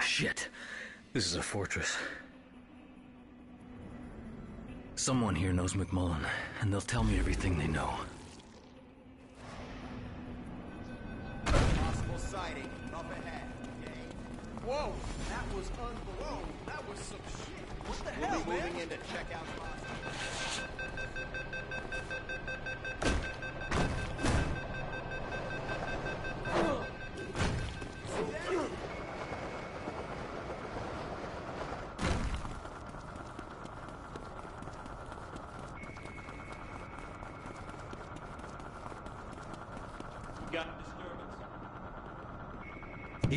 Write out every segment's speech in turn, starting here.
Oh, shit. This is a fortress. Someone here knows McMullen, and they'll tell me everything they know. Possible sighting up ahead. Okay. Whoa, that was unbelievable. That was some shit. What the we'll hell, be moving in to check out spots.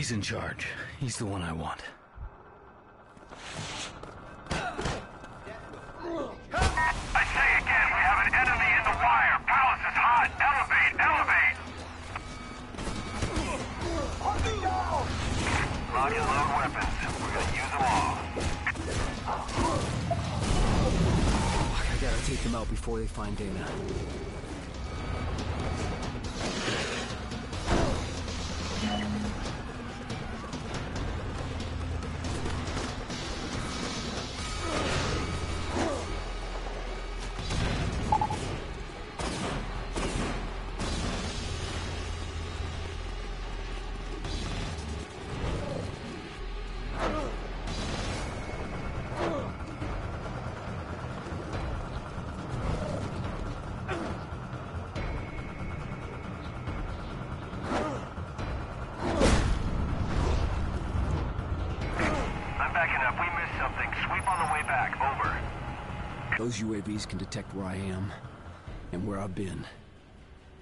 He's in charge. He's the one I want. Those UAVs can detect where I am and where I've been.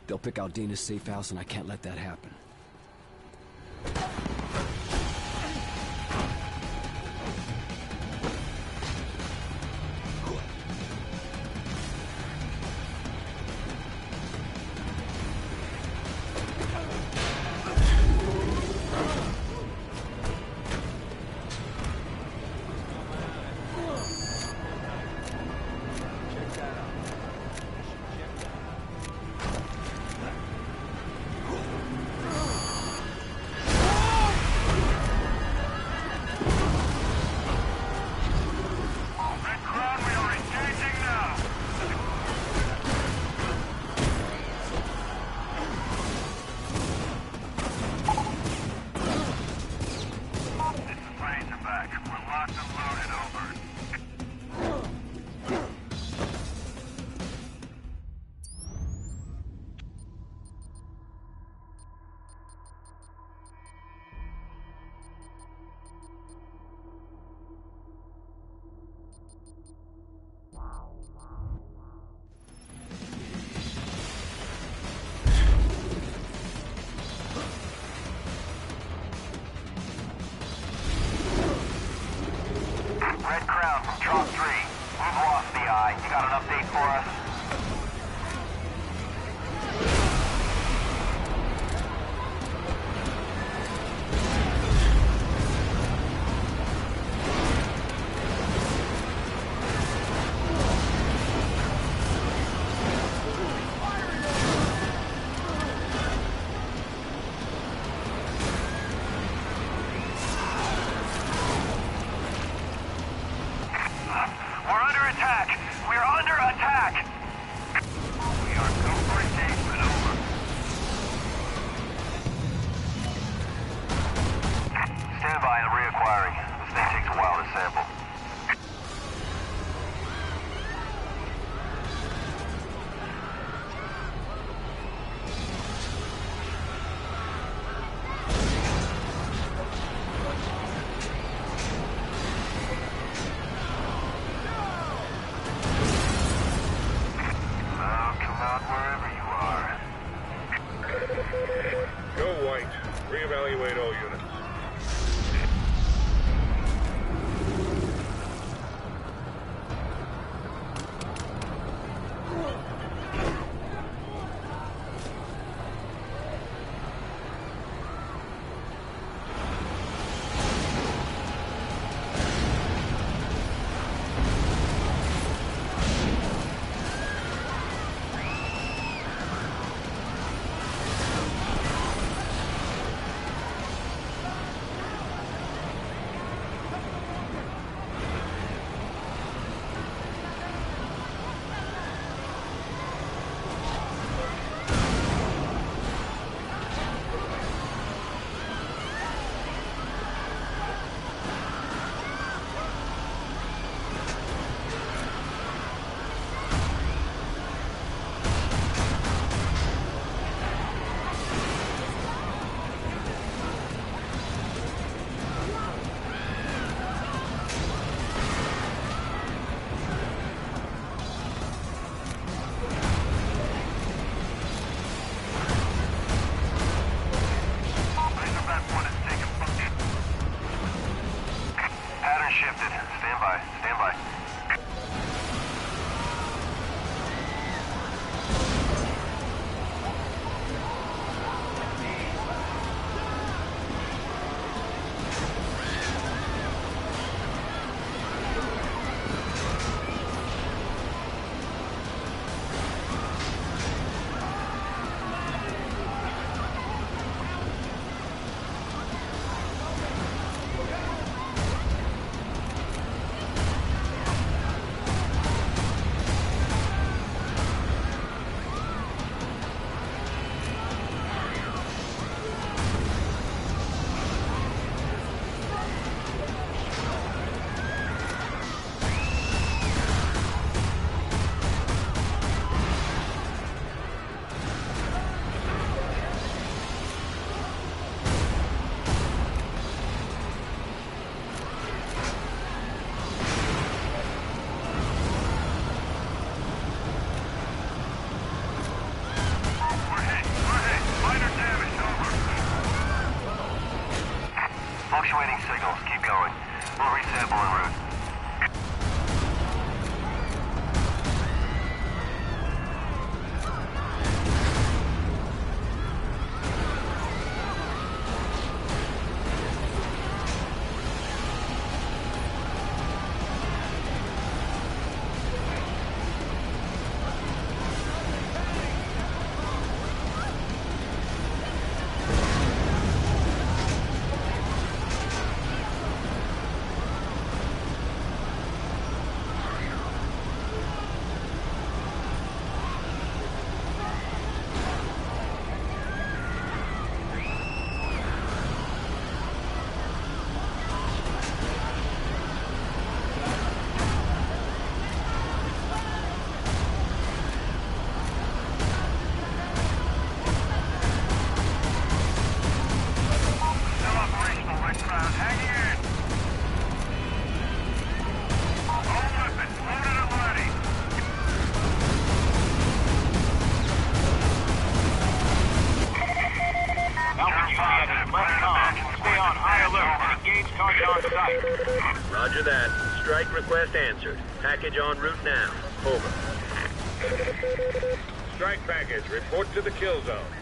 They'll pick out Dana's safe house, and I can't let that happen. Stand by and reacquiring. This thing takes a while to sample. Roger that. Strike request answered. Package en route now. Over. Strike package, report to the kill zone.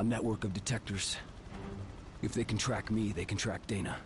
A network of detectors. If they can track me, they can track Dana.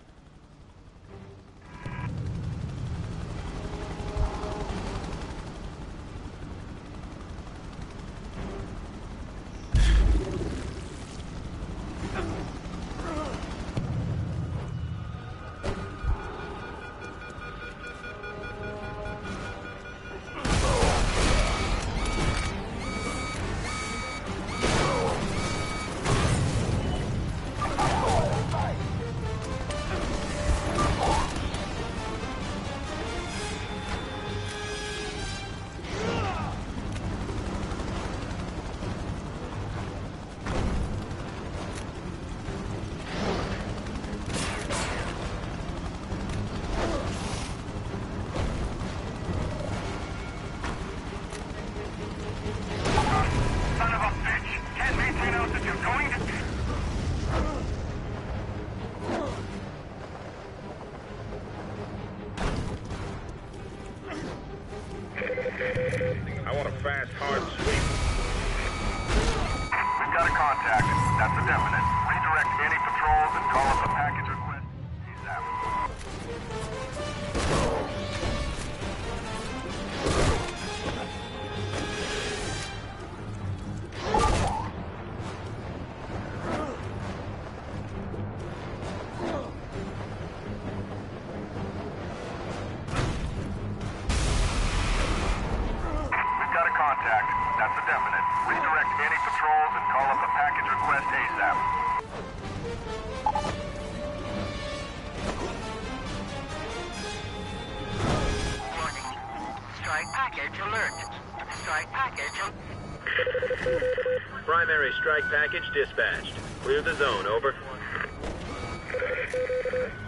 Strike package dispatched. Clear the zone, over.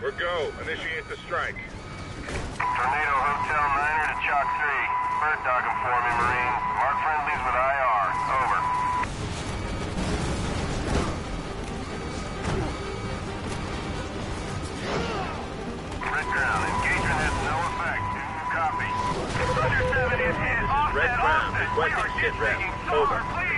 We're go. Initiate the strike. Tornado Hotel Niner to Chalk 3. Bird dogging for me, Marine. Mark friendlies with IR. Over. Red ground. Engagement has no effect. Copy. Under 7 is hit. Offset, Red ground. offset. Requesting We are sit Over. Please